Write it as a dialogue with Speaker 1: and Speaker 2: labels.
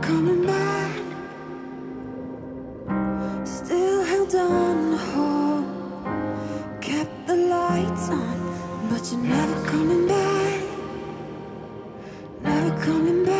Speaker 1: coming back. Still held on hope Kept the lights on But you're never coming back. Never coming back.